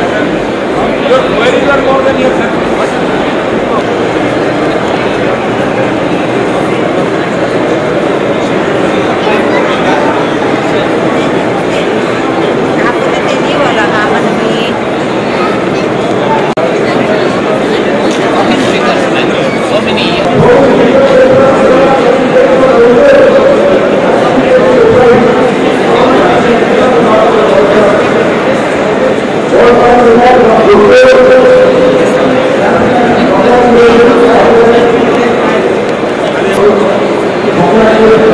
sir. Your queries are more than your satisfaction. Thank you.